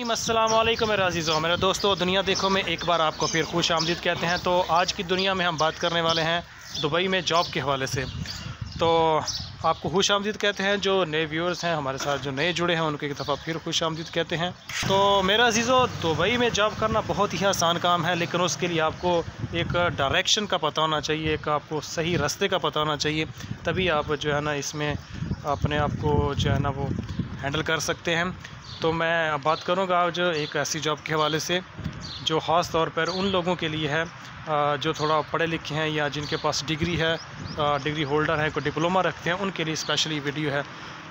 السلام علیکم میرا عزیزوں، میرے دوستو، دنیا دیکھو، میں ایک بار آپ کو پھر خوش آمدید کہتے ہیں۔ تو آج کی دنیا میں ہم بات کرنے والے ہیں دبئی میں جاب کے حوالے سے۔ تو آپ کو خوش آمدید کہتے ہیں، جو نئے ویورز ہیں، ہمارے ساتھ جو نئے جڑے ہیں، ان کو ایک دفعہ پھر خوش آمدید کہتے ہیں۔ تو میرا عزیزوں، دبئی میں جاب کرنا بہت ہی آسان کام ہے، لیکن اس کے لیے آپ کو ایک ڈائریکشن کا پتہ ہونا چاہیے، ایک آپ کو صحیح رستے کا پتہ ہونا چاہیے، تبھی آپ جو ہے نا اس میں اپنے آپ کو جو ہے نا وہ ہینڈل کر سکتے ہیں۔ تو میں بات کروں گا جو ایک ایسی جاب کے حوالے سے جو خاص طور پر ان لوگوں کے لیے ہے جو تھوڑا پڑھے لکھے ہیں یا جن کے پاس ڈگری ہے ڈگری ہولڈر ہیں، کوئی ڈپلوما رکھتے ہیں، ان کے لیے اسپیشلی ویڈیو ہے۔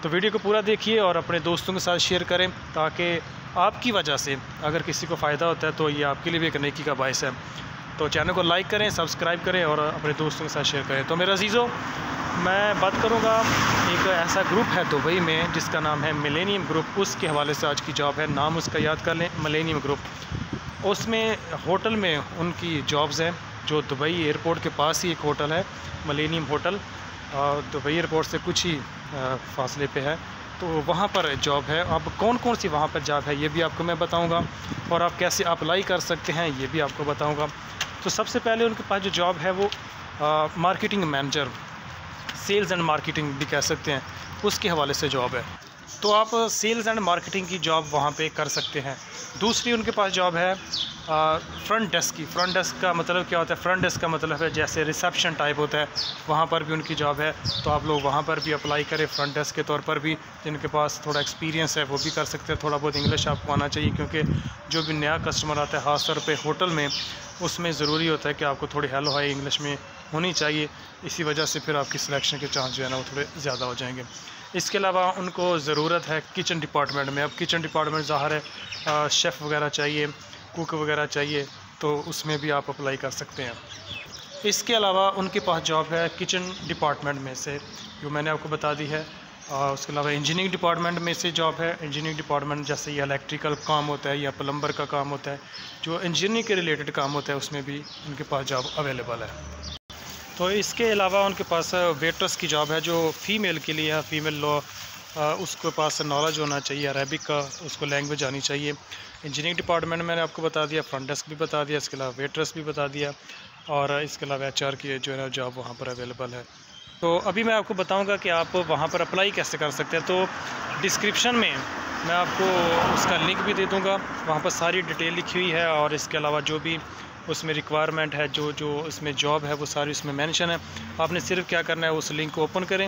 تو ویڈیو کو پورا دیکھیے اور اپنے دوستوں کے ساتھ شیئر کریں تاکہ آپ کی وجہ سے اگر کسی کو فائدہ ہوتا ہے تو یہ آپ کے لیے بھی ایک نیکی کا باعث ہے۔ تو چینل کو لائک کریں سبسکرائب کریں اور اپنے دوستوں کے ساتھ شیئر کریں۔ تو میرا عزیزوں میں بات کروں گا، ایک ایسا گروپ ہے دبئی میں جس کا نام ہے ملینیم گروپ اس کے حوالے سے آج کی جاب ہے، نام اس کا یاد کر لیں ملینیم گروپ اس میں ہوٹل میں ان کی جابز ہیں، جو دبئی ایئرپورٹ کے پاس ہی ایک ہوٹل ہے ملینیم ہوٹل دبئی ایئرپورٹ سے کچھ ہی فاصلے پہ ہے۔ تو وہاں پر جاب ہے۔ اب کون کون سی وہاں پر جاب ہے، یہ بھی آپ کو میں بتاؤں گا۔ اور آپ کیسے اپلائی کر سکتے ہیں، یہ بھی آپ کو بتاؤں گا۔ تو سب سے پہلے ان کے پاس جو جاب ہے وہ marketing manager sales and marketing بھی کہہ سکتے ہیں اس کے حوالے سے جاب ہے۔ تو آپ سیلز اینڈ مارکیٹنگ کی جاب وہاں پہ کر سکتے ہیں۔ دوسری ان کے پاس جاب ہے فرنٹ ڈیسک کی۔ فرنٹ ڈیسک کا مطلب کیا ہوتا ہے؟ فرنٹ ڈیسک کا مطلب ہے جیسے ریسیپشن ٹائپ ہوتا ہے، وہاں پر بھی ان کی جاب ہے۔ تو آپ لوگ وہاں پر بھی اپلائی کریں، فرنٹ ڈیسک کے طور پر بھی۔ جن کے پاس تھوڑا ایکسپیرینس ہے وہ بھی کر سکتے ہیں، تھوڑا بہت انگلش آپ کو آنا چاہیے، کیونکہ جو بھی نیا کسٹمر آتا ہے، خاص طور پہ ہوٹل میں، اس میں ضروری ہوتا ہے کہ آپ کو تھوڑی ہیلو ہائی انگلش میں ہونی چاہیے۔ اسی وجہ سے پھر آپ کی سلیکشن کے چانس جو ہے نا وہ تھوڑے زیادہ ہو جائیں گے۔ اس کے علاوہ ان کو ضرورت ہے کچن ڈپارٹمنٹ میں۔ اب کچن ڈپارٹمنٹ ظاہر ہے شیف وغیرہ چاہیے، کوک وغیرہ چاہیے، تو اس میں بھی آپ اپلائی کر سکتے ہیں۔ اس کے علاوہ ان کے پاس جاب ہے کچن ڈپارٹمنٹ میں سے، جو میں نے آپ کو بتا دی ہے۔ اس کے علاوہ انجینئرنگ ڈپارٹمنٹ میں سے جاب ہے۔ انجینئرنگ ڈپارٹمنٹ جیسے یہ الیکٹریکل کام ہوتا ہے یا پلمبر کا کام ہوتا ہے، جو انجینئرنگ کے ریلیٹڈ کام ہوتا ہے، اس میں بھی ان کے پاس جاب اویلیبل ہے۔ تو اس کے علاوہ ان کے پاس ویٹرس کی جاب ہے جو فیمیل کے لیے ہے، فیمیل لو اس کے پاس نالج ہونا چاہیے عربک کا اس کو لینگویج آنی چاہیے۔ انجینئرنگ ڈپارٹمنٹ میں نے آپ کو بتا دیا فرنٹ ڈیسک بھی بتا دیا، اس کے علاوہ ویٹرس بھی بتا دیا، اور اس کے علاوہ ایچ آر کی جو ہے نا جاب وہاں پر اویلیبل ہے۔ تو ابھی میں آپ کو بتاؤں گا کہ آپ وہاں پر اپلائی کیسے کر سکتے ہیں۔ تو ڈسکرپشن میں میں آپ کو اس کا لنک بھی دے دوں گا۔ وہاں پر ساری ڈیٹیل لکھی ہوئی ہے اور اس کے علاوہ جو بھی اس میں ریکوائرمنٹ ہے، جو جو اس میں جاب ہے، وہ ساری اس میں مینشن ہے۔ آپ نے صرف کیا کرنا ہے، اس لنک کو اوپن کریں۔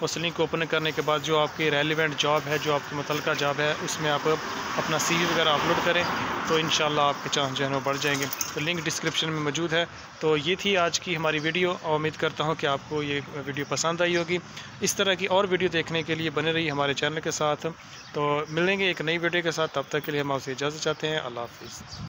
اس لنک کو اوپن کرنے کے بعد جو آپ کی ریلیونٹ جاب ہے، جو آپ کی متعلقہ جاب ہے، اس میں آپ اپنا سی وی وغیرہ اپلوڈ کریں تو انشاءاللہ آپ کے چانس جو ہے وہ بڑھ جائیں گے۔ تو لنک ڈسکرپشن میں موجود ہے۔ تو یہ تھی آج کی ہماری ویڈیو اور امید کرتا ہوں کہ آپ کو یہ ویڈیو پسند آئی ہوگی۔ اس طرح کی اور ویڈیو دیکھنے کے لیے بنے رہی ہمارے چینل کے ساتھ۔ تو ملیں گے ایک نئی ویڈیو کے ساتھ۔ تب تک کے لیے ہم آپ سے اجازت چاہتے ہیں۔ اللہ حافظ۔